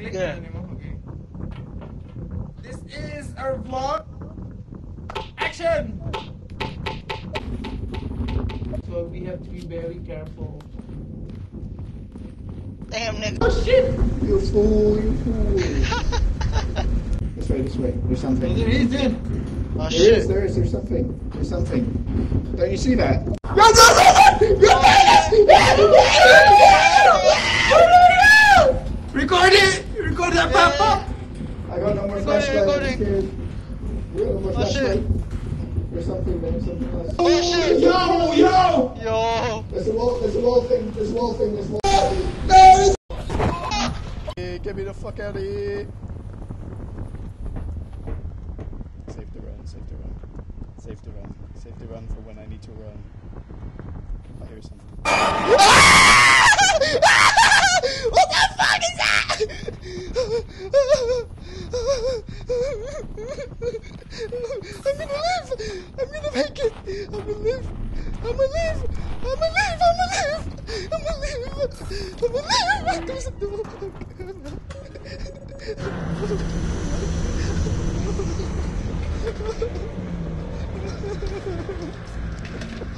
Click Yeah. na mo. Okay. This is our vlog. Action! So we have to be very careful. Damn, nigga. Oh shit! You fool, you fool. this way, this way. There's something. There is it. Oh, There shit. is, there is, there's something. There's something. Don't you see that? Record it! Record that Yeah, pop I got no more Recording, flashlight. I'm recording. scared. We got no more Oh, shit. flashlight. There's something, there's something else. Oh, shit. Yo, yo! Yo. There's a wall, there's a wall thing, there's a wall thing, there's a wall thing. Hey, Get me the fuck out of here. Safe to run, safe to run. Safe to run. Safe to run for when I need to run. I hear something. I'm gonna live! I'm gonna make it! I'm gonna live! I'm gonna live! I'm gonna live! I'm gonna live! I'm gonna live! I'm gonna live! I'm gonna live! I'm gonna live!